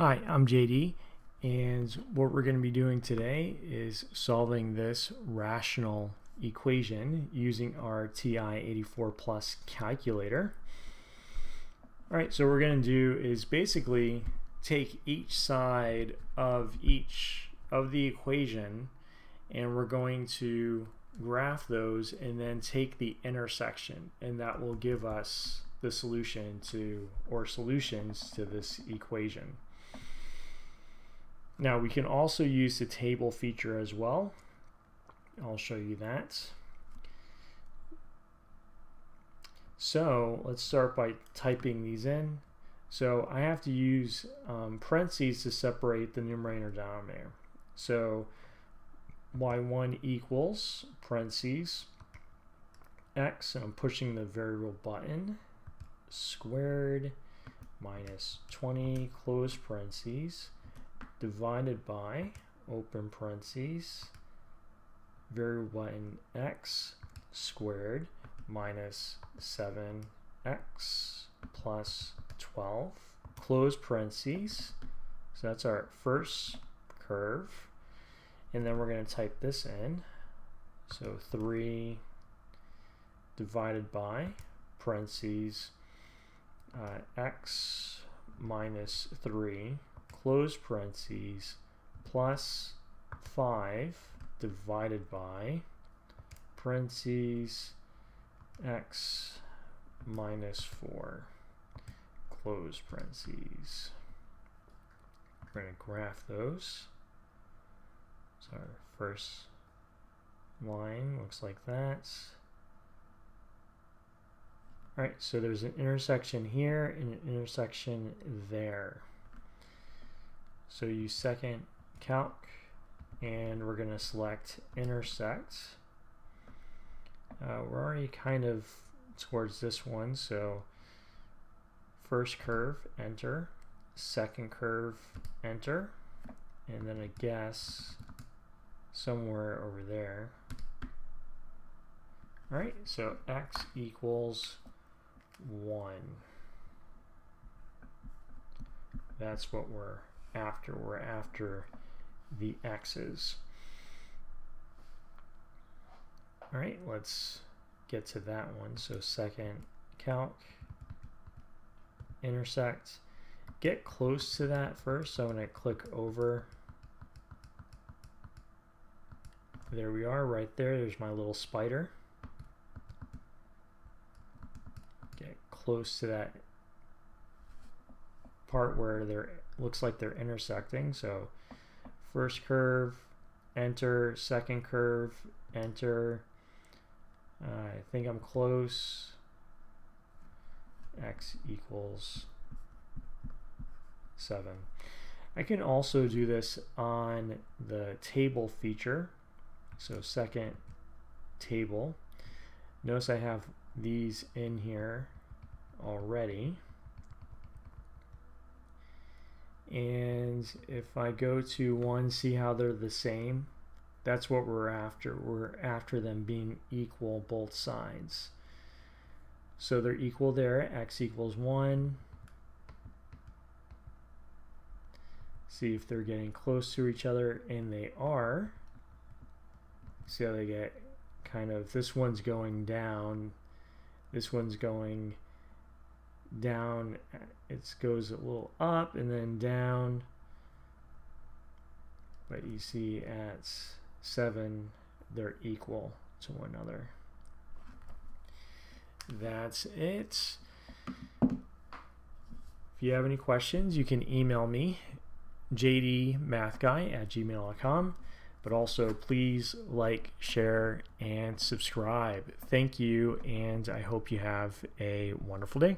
Hi, I'm JD, and what we're going to be doing today is solving this rational equation using our TI-84 Plus calculator. All right, so what we're going to do is basically take each side of each of the equation and we're going to graph those and then take the intersection and that will give us the solution to or solutions to this equation. Now we can also use the table feature as well. I'll show you that. So let's start by typing these in. So I have to use um, parentheses to separate the numerator and denominator. So y1 equals parentheses x, and I'm pushing the variable button, squared minus 20 close parentheses divided by, open parentheses, variable in x squared minus 7x plus 12, close parentheses. So that's our first curve. And then we're going to type this in. So 3 divided by parentheses uh, x minus 3 close parentheses, plus 5 divided by parentheses x minus 4 close parentheses. We're going to graph those. So our first line looks like that. Alright, so there's an intersection here and an intersection there. So use second calc and we're going to select intersect. Uh, we're already kind of towards this one, so first curve, enter, second curve, enter, and then I guess somewhere over there. Alright, so x equals 1. That's what we're after. We're after the x's. All right, let's get to that one. So second calc, intersect. Get close to that first. So I'm to click over. There we are, right there. There's my little spider. Get close to that part where they're looks like they're intersecting. So first curve, enter, second curve, enter. Uh, I think I'm close. X equals 7. I can also do this on the table feature. So second table. Notice I have these in here already. And if I go to one, see how they're the same? That's what we're after. We're after them being equal both sides. So they're equal there, x equals 1. See if they're getting close to each other, and they are. See how they get kind of, this one's going down, this one's going down it goes a little up and then down. But you see at 7 they're equal to one another. That's it. If you have any questions you can email me jdmathguy at gmail.com but also please like share and subscribe. Thank you and i hope you have a wonderful day